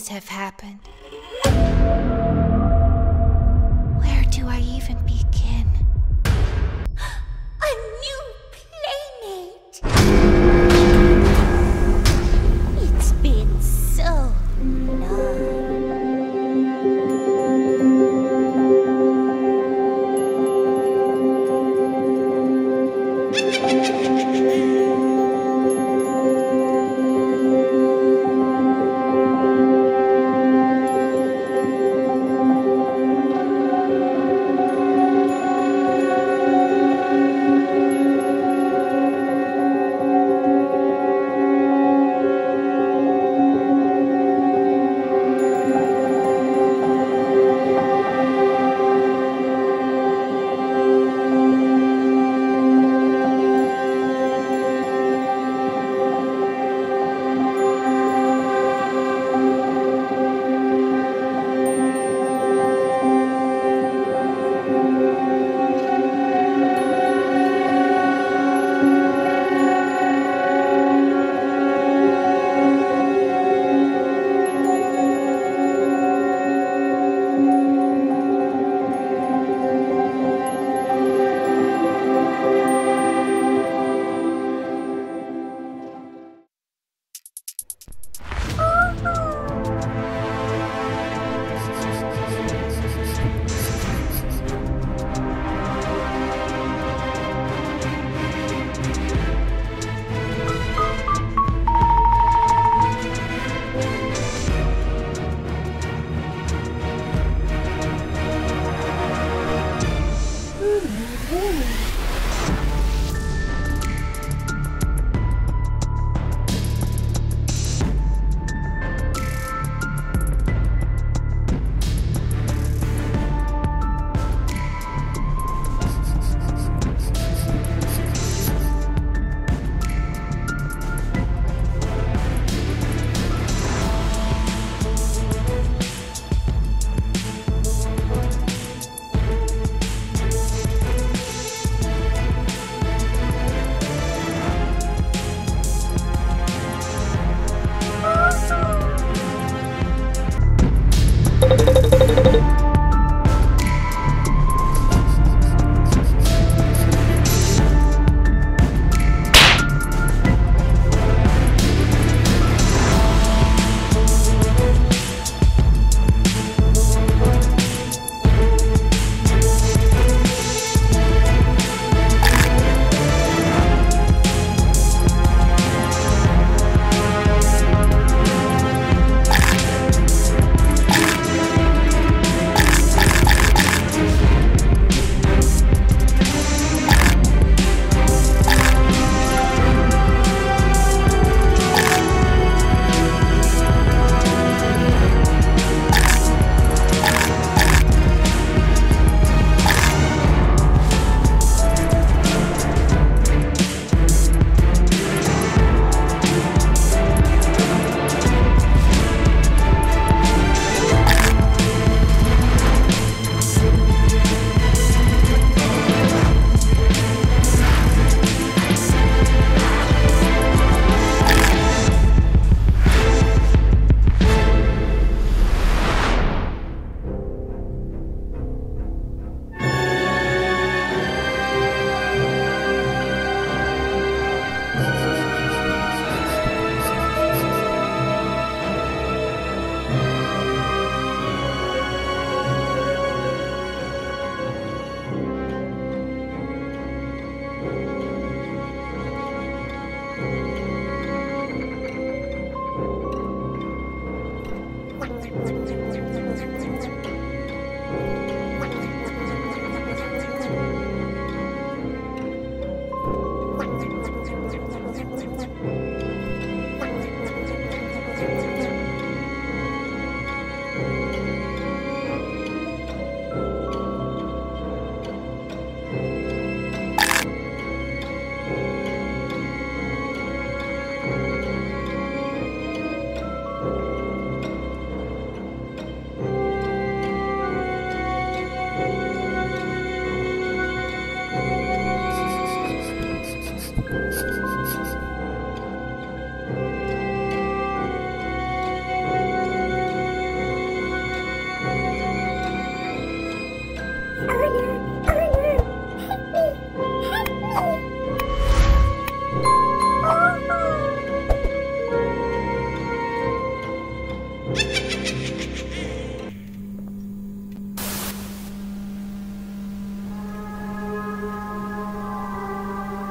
Things have happened.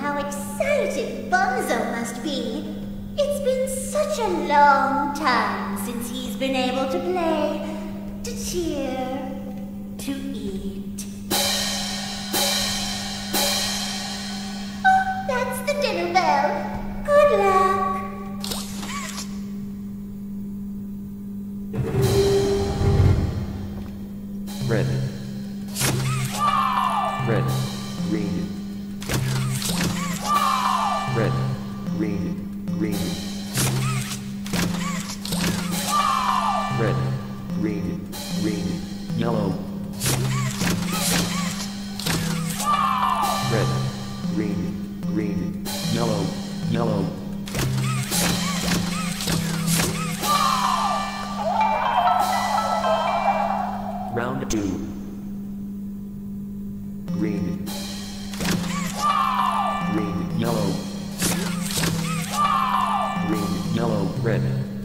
How excited Bunzo must be. It's been such a long time since he's been able to play, to cheer, to eat. Oh, that's the dinner bell. Good luck. Red. Red. Green,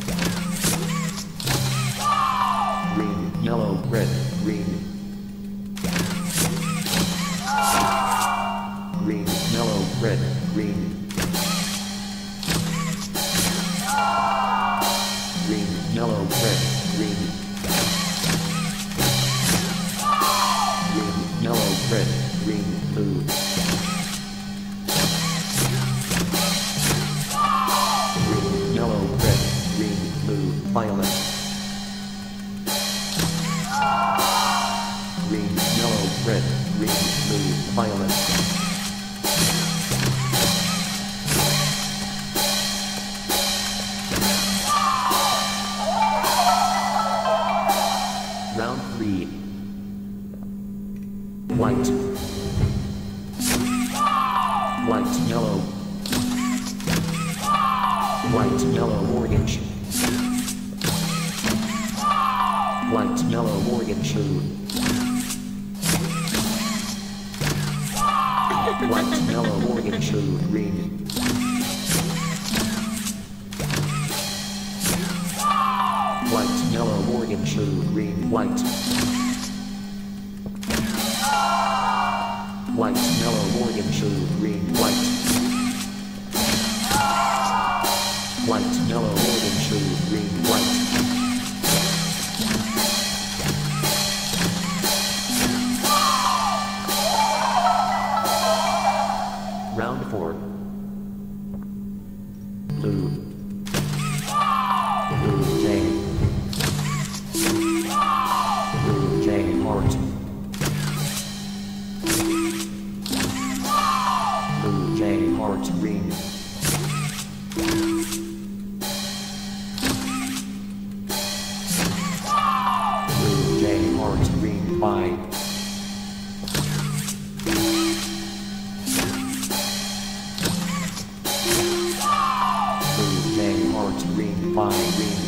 White. White, yellow. White, yellow, orange. White, yellow, orange, blue. White, yellow, orange, blue, green. White, yellow, orange, blue, green, white. White, yellow, orange, blue, green, white. White, yellow, orange, blue, green, white. Round four. Blue. Blue heart being mine. Move my heart being mine. Ring.